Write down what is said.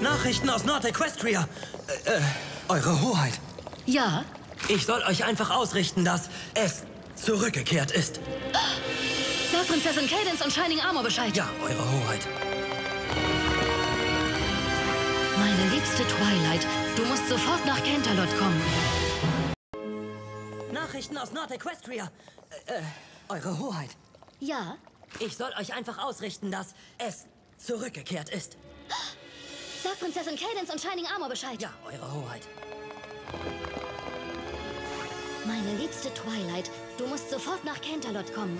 Nachrichten aus Nord-Equestria. Äh, äh, Eure Hoheit. Ja? Ich soll euch einfach ausrichten, dass es zurückgekehrt ist. Sag Prinzessin Cadence und Shining Armor Bescheid. Ja, Eure Hoheit. Meine liebste Twilight, du musst sofort nach Canterlot kommen. Nachrichten aus Nord-Equestria. Äh, äh, Eure Hoheit. Ja? Ich soll euch einfach ausrichten, dass es zurückgekehrt ist. Sag Prinzessin Cadence und Shining Armor Bescheid. Ja, Eure Hoheit. Meine liebste Twilight, du musst sofort nach Canterlot kommen.